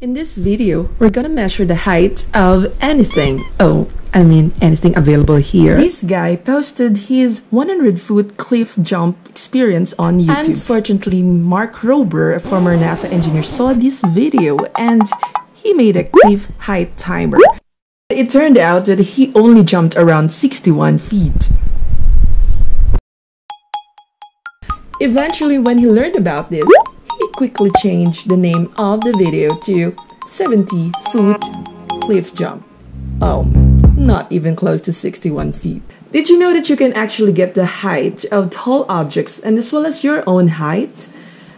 In this video, we're gonna measure the height of anything. Oh, I mean anything available here. This guy posted his 100 foot cliff jump experience on YouTube. Unfortunately, Mark Rober, a former NASA engineer, saw this video and he made a cliff height timer. It turned out that he only jumped around 61 feet. Eventually, when he learned about this, quickly changed the name of the video to 70 foot cliff jump. Oh, not even close to 61 feet. Did you know that you can actually get the height of tall objects and as well as your own height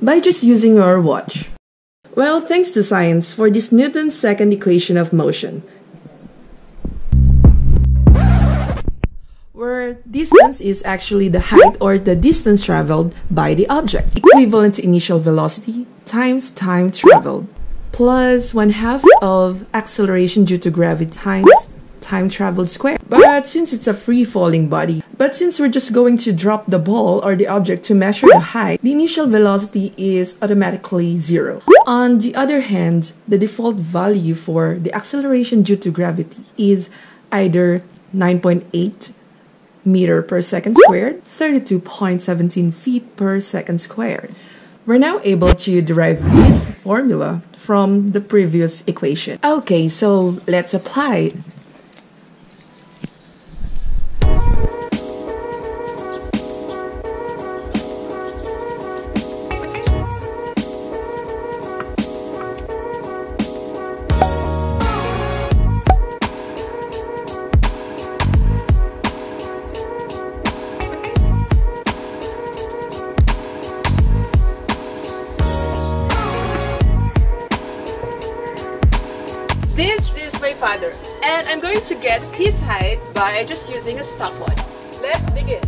by just using your watch? Well, thanks to science for this Newton's second equation of motion. Where distance is actually the height or the distance traveled by the object, equivalent to initial velocity times time traveled, plus one half of acceleration due to gravity times time traveled squared. But since it's a free falling body, but since we're just going to drop the ball or the object to measure the height, the initial velocity is automatically zero. On the other hand, the default value for the acceleration due to gravity is either 9.8 meter per second squared, 32.17 feet per second squared. We're now able to derive this formula from the previous equation. Okay, so let's apply and I'm going to get his height by just using a stopwatch. Let's begin.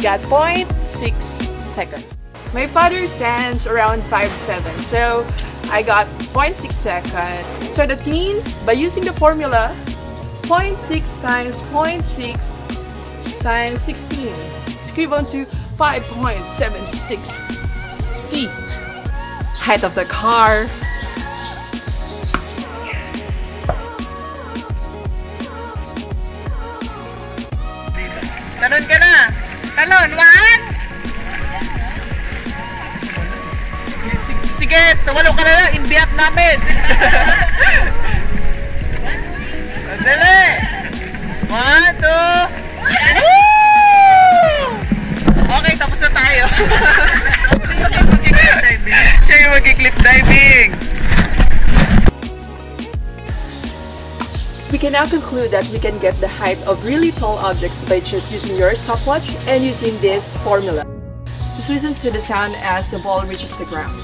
Got 0.6 second. My father stands around 5'7", so I got 0.6 second. So that means by using the formula, 0.6 times 0.6 times 16 equivalent to 5.76 feet. Height of the car. Talon ka na! One! One, two! Na tayo. Siya yung diving. We can now conclude that we can get the height of really tall objects by just using your stopwatch and using this formula. Just listen to the sound as the ball reaches the ground.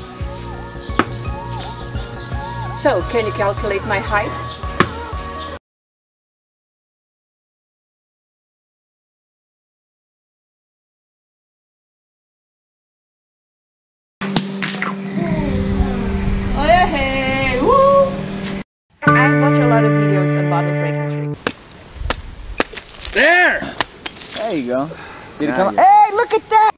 So, can you calculate my height? Go. Did it come? you- Hey, look at that!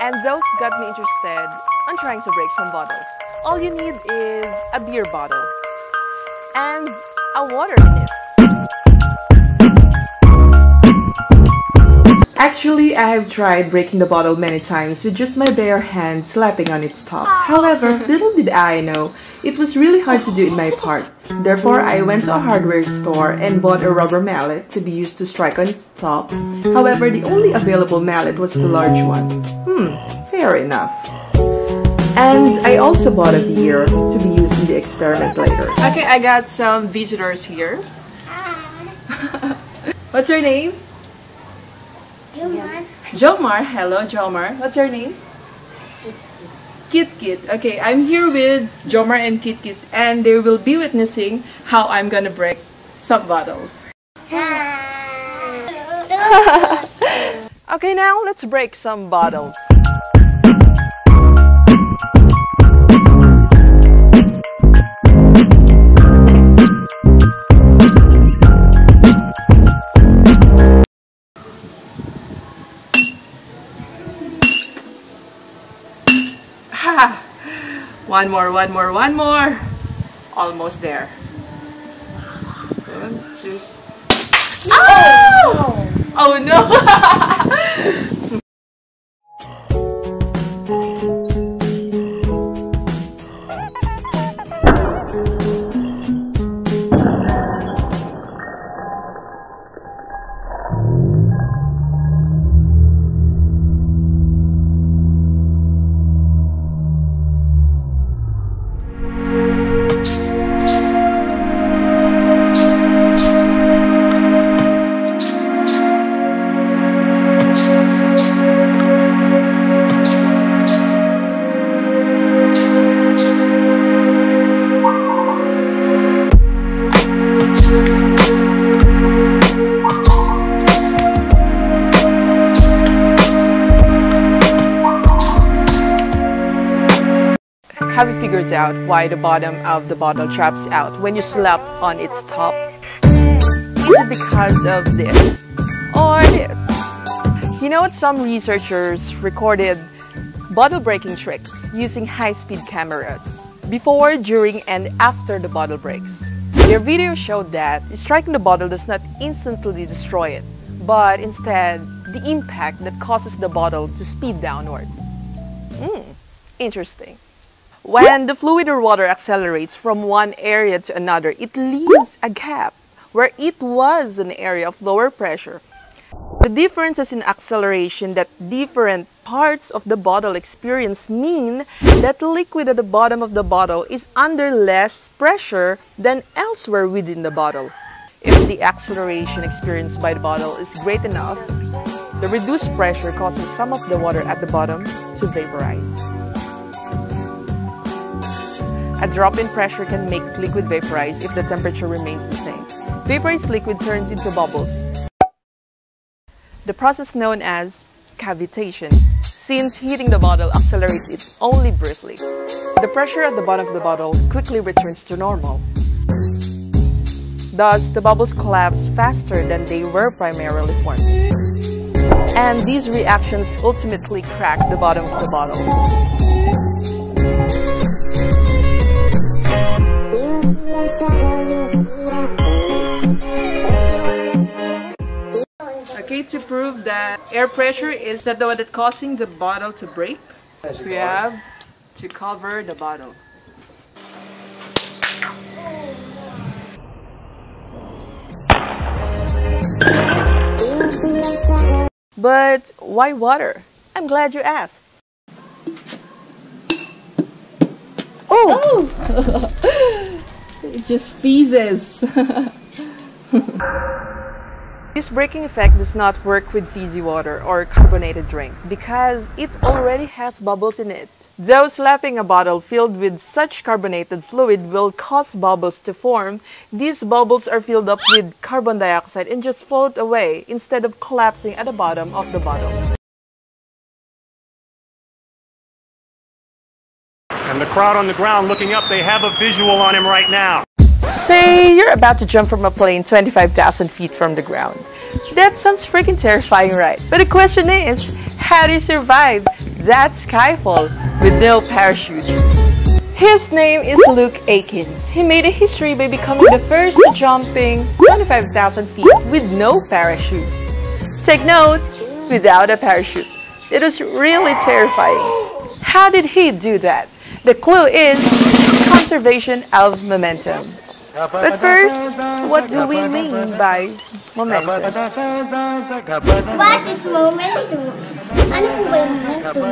And those got me interested on trying to break some bottles. All you need is a beer bottle and a water in it. Actually, I have tried breaking the bottle many times with just my bare hand slapping on its top. Ah. However, little did I know, it was really hard to do in my part. Therefore, I went to a hardware store and bought a rubber mallet to be used to strike on its top. However, the only available mallet was the large one. Hmm, fair enough. And I also bought a beer to be used in the experiment later. Okay, I got some visitors here. What's your name? Jomar. Jomar. Hello, Jomar. What's your name? Kit Kit. Okay, I'm here with Jomar and Kit Kit, and they will be witnessing how I'm gonna break some bottles. Okay, now let's break some bottles. One more, one more, one more. Almost there. One, two. Oh! Oh no! Out why the bottom of the bottle drops out when you slap on its top? Is it because of this or this? You know what? Some researchers recorded bottle breaking tricks using high-speed cameras before, during, and after the bottle breaks. Their video showed that striking the bottle does not instantly destroy it, but instead the impact that causes the bottle to speed downward. Hmm, interesting. When the fluid or water accelerates from one area to another, it leaves a gap where it was an area of lower pressure. The differences in acceleration that different parts of the bottle experience mean that liquid at the bottom of the bottle is under less pressure than elsewhere within the bottle. If the acceleration experienced by the bottle is great enough, the reduced pressure causes some of the water at the bottom to vaporize. A drop in pressure can make liquid vaporize if the temperature remains the same. Vaporized liquid turns into bubbles. The process known as cavitation, since heating the bottle accelerates it only briefly. The pressure at the bottom of the bottle quickly returns to normal. Thus, the bubbles collapse faster than they were primarily formed. And these reactions ultimately crack the bottom of the bottle. To prove that air pressure is not the one that causing the bottle to break, we have to cover the bottle. But why water? I'm glad you asked. Oh! oh! it just fizzes. This breaking effect does not work with fizzy water or carbonated drink because it already has bubbles in it. Though slapping a bottle filled with such carbonated fluid will cause bubbles to form, these bubbles are filled up with carbon dioxide and just float away instead of collapsing at the bottom of the bottle. And the crowd on the ground looking up, they have a visual on him right now. Say you're about to jump from a plane 25,000 feet from the ground. That sounds freaking terrifying, right? But the question is, how do you survive that skyfall with no parachute? His name is Luke Aikins. He made a history by becoming the first jumping 25,000 feet with no parachute. Take note, without a parachute. It was really terrifying. How did he do that? The clue is conservation of momentum. But first, what do we mean by momentum? What is momentum? Ano po ba yung momentum?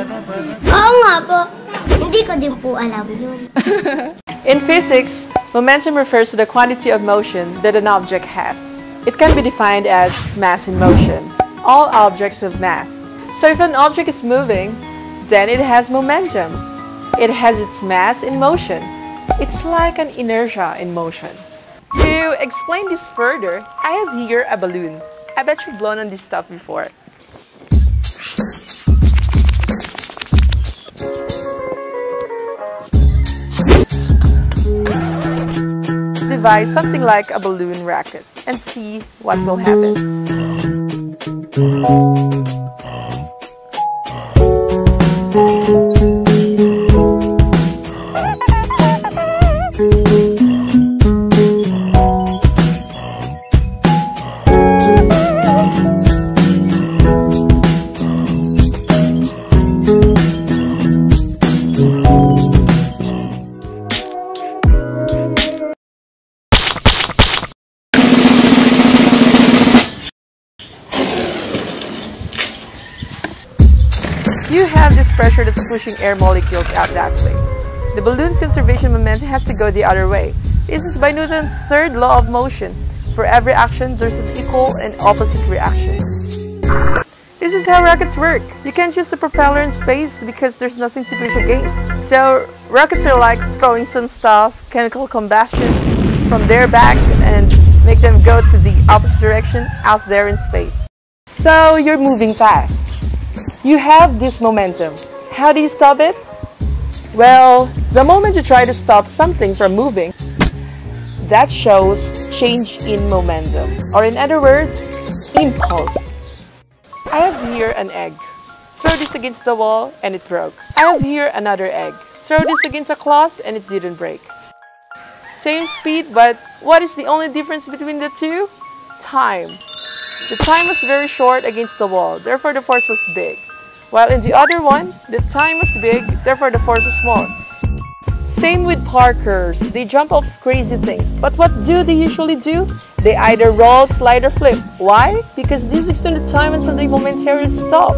Oo nga po. Hindi ko din po alam yun. In physics, momentum refers to the quantity of motion that an object has. It can be defined as mass in motion. All objects have mass. So if an object is moving, then it has momentum. It has its mass in motion. It's like an inertia in motion. To explain this further, I have here a balloon. I bet you've blown on this stuff before. Devise something like a balloon racket and see what will happen. Pressure that's pushing air molecules out that way. The balloon's conservation momentum has to go the other way. This is by Newton's third law of motion. For every action, there's an equal and opposite reaction. This is how rockets work. You can't use a propeller in space because there's nothing to push against. So rockets are like throwing some stuff, chemical combustion, from their back and make them go to the opposite direction out there in space. So you're moving fast. You have this momentum. How do you stop it? Well, the moment you try to stop something from moving, that shows change in momentum. Or in other words, impulse. I have here an egg. Throw this against the wall and it broke. I have here another egg. Throw this against a cloth and it didn't break. Same speed, but what is the only difference between the two? Time. The time was very short against the wall, therefore the force was big. While in the other one, the time was big, therefore the force was small. Same with parkers. They jump off crazy things. But what do they usually do? They either roll, slide, or flip. Why? Because this extend the time until they momentarily stop.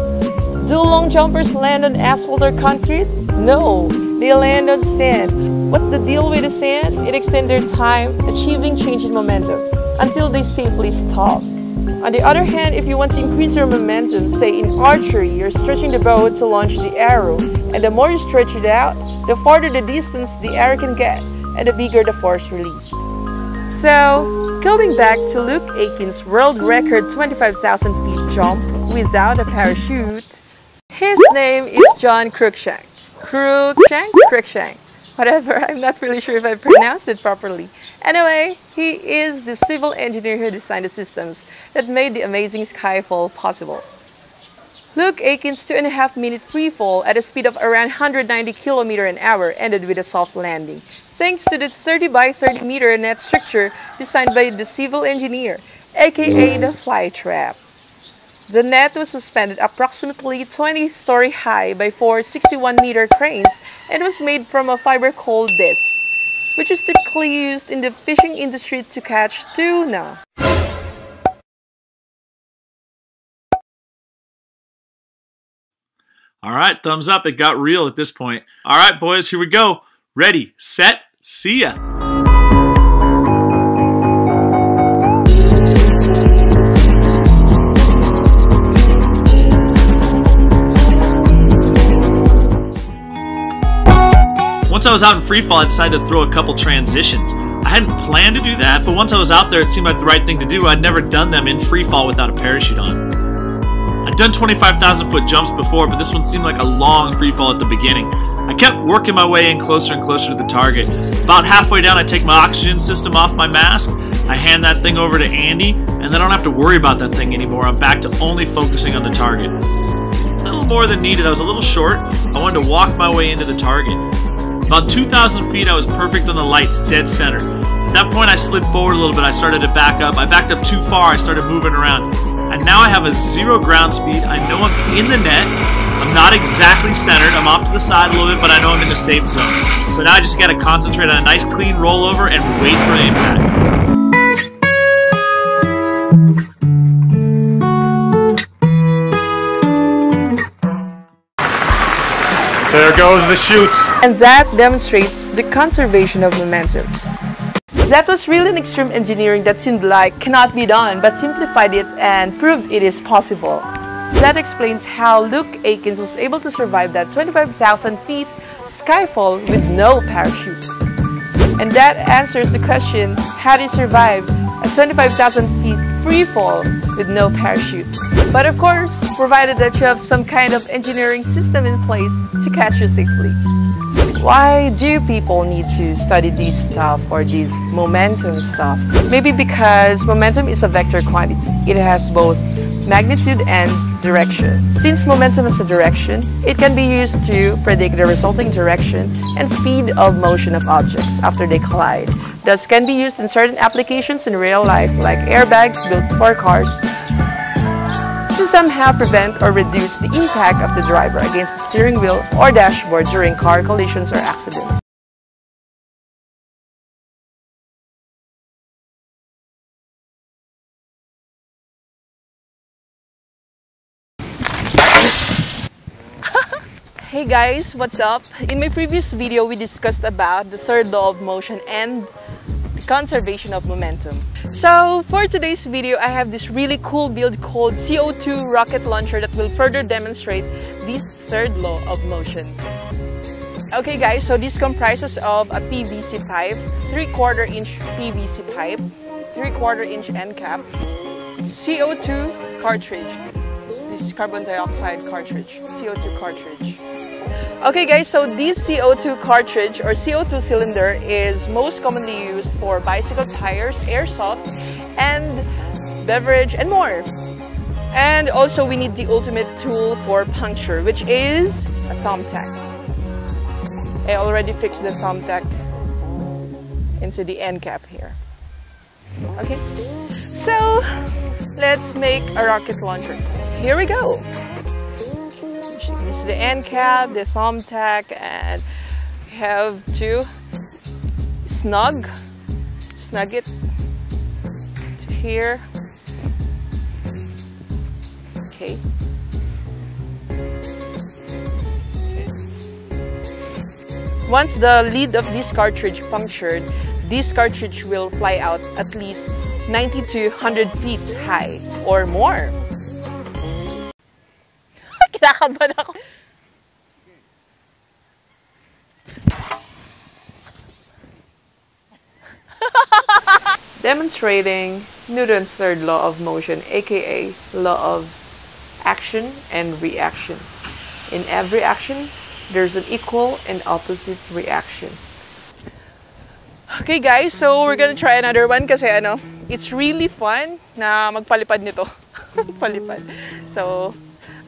Do long jumpers land on asphalt or concrete? No, they land on sand. What's the deal with the sand? It extends their time achieving change in momentum until they safely stop. On the other hand, if you want to increase your momentum, say in archery, you're stretching the bow to launch the arrow, and the more you stretch it out, the farther the distance the arrow can get, and the bigger the force released. So, going back to Luke Atkins' world record 25,000 feet jump without a parachute, his name is John Cruikshank. Cruikshank? Cruikshank. Whatever, I'm not really sure if I pronounced it properly. Anyway, he is the civil engineer who designed the systems that made the amazing skyfall possible. Luke Atkins' two and a half minute free fall at a speed of around 190 km an hour ended with a soft landing, thanks to the 30 by 30 meter net structure designed by the civil engineer, aka the fly trap. The net was suspended approximately 20 story high by four 61 meter cranes and was made from a fiber called this, which is typically used in the fishing industry to catch tuna. All right, thumbs up. It got real at this point. All right, boys, here we go. Ready, set, see ya. Was out in free fall, I decided to throw a couple transitions. I hadn't planned to do that, but once I was out there, it seemed like the right thing to do. I'd never done them in free fall without a parachute on. I'd done 25,000 foot jumps before, but this one seemed like a long free fall at the beginning. I kept working my way in closer and closer to the target. About halfway down, I take my oxygen system off my mask, I hand that thing over to Andy, and then I don't have to worry about that thing anymore. I'm back to only focusing on the target. A little more than needed. I was a little short. I wanted to walk my way into the target. About 2,000 feet, I was perfect on the lights, dead center. At that point, I slid forward a little bit. I started to back up. I backed up too far. I started moving around. And now I have a zero ground speed. I know I'm in the net. I'm not exactly centered. I'm off to the side a little bit, but I know I'm in the safe zone. So now I just got to concentrate on a nice clean rollover and wait for the impact. Goes the. And that demonstrates the conservation of momentum. That was really an extreme engineering that seemed like cannot be done, but simplified it and proved it is possible. That explains how Luke Atkins was able to survive that 25,000 feet skyfall with no parachute. And that answers the question, how do you survive a 25,000 feet free fall with no parachute? But of course, provided that you have some kind of engineering system in place to catch you safely. Why do people need to study this stuff or this momentum stuff? Maybe because momentum is a vector quantity. It has both magnitude and direction. Since momentum is a direction, it can be used to predict the resulting direction and speed of motion of objects after they collide. Thus can be used in certain applications in real life like airbags built for cars to somehow prevent or reduce the impact of the driver against the steering wheel or dashboard during car collisions or accidents. Hey guys, what's up? In my previous video, we discussed about the third law of motion and conservation of momentum. So for today's video, I have this really cool build called CO2 rocket launcher that will further demonstrate this third law of motion. Okay guys, so this comprises of a PVC pipe, 3 quarter inch PVC pipe, 3 quarter inch end cap, CO2 cartridge, this is carbon dioxide cartridge, CO2 cartridge. Okay guys, so this CO2 cartridge or CO2 cylinder is most commonly used for bicycle tires, airsoft, and beverage and more. And also we need the ultimate tool for puncture, which is a thumbtack. I already fixed the thumbtack into the end cap here. Okay, so let's make a rocket launcher. Here we go. The end cap, the thumbtack, and have to snug, snug it to here. Okay. Once the lid of this cartridge punctured, this cartridge will fly out at least 90 to 100 feet high or more. Ako. Demonstrating Newton's third law of motion, aka law of action and reaction. In every action, there's an equal and opposite reaction. Okay guys, so we're gonna try another one kasi ano, it's really fun na magpalipad nito. Palipad. So,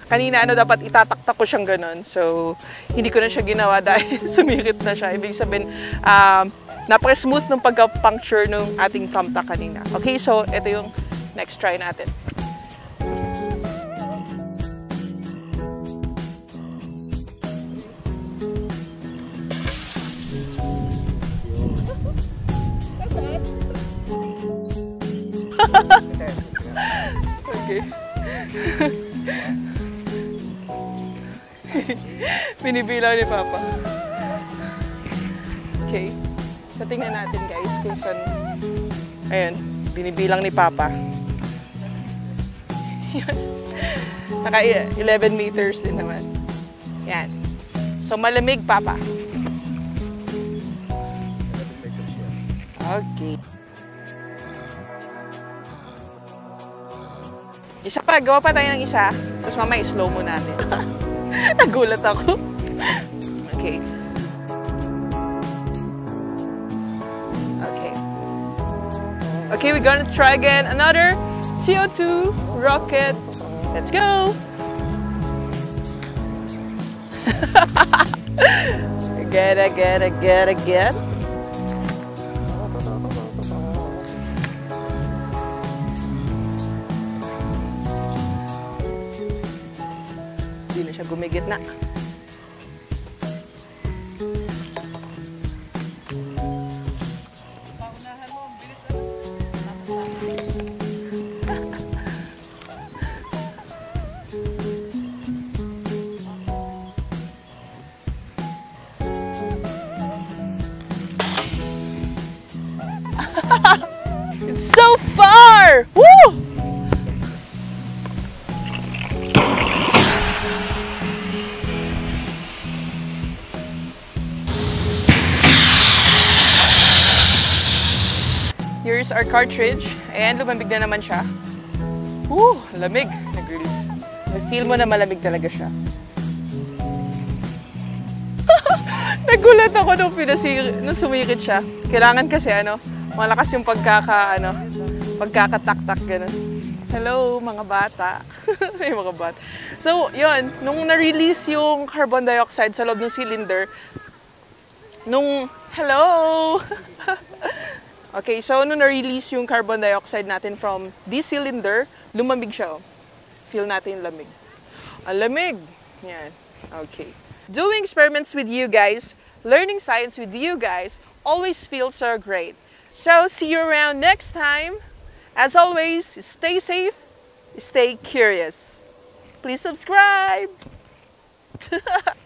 kanina ano dapat itataktak ko siyang ganun. So, hindi ko na siya ginawa dahil sumikit na siya. Ibig sabihin, um, napaka-smooth ng pagka-puncture ng ating thumbtack kanina. Okay, so ito yung next try natin. okay. Binibilang ni Papa. Okay. So, tingnan natin guys kung saan... Ayan, binibilang ni Papa. Yun. Naka 11 meters din naman. Yan. So, malamig, Papa. Okay. Isa pa, gawa pa tayo ng isa. Tapos mamaya slow mo natin. Nagulat ako. Okay. Okay. Okay, we're gonna try again another CO2 rocket. Let's go! again, again, again, again. Na cartridge. Ayan, lumamig na naman siya. Woo! Lamig. Nag-release. Feel mo na malamig talaga siya. Nagulat ako nung, pinasi, nung sumikit siya. Kailangan kasi ano, malakas yung pagkaka, ano, pagkakatak-tak, ganun. Hello, mga bata. May mga bata. So, yun, nung na-release yung carbon dioxide sa loob ng cylinder, nung, hello! okay, so nung na-release yung carbon dioxide natin from this cylinder, lumamig siya. oh. Feel natin yung lamig. Ang lamig! Yan. Okay. Doing experiments with you guys, learning science with you guys, always feels so great. So, see you around next time. As always, stay safe, stay curious. Please subscribe.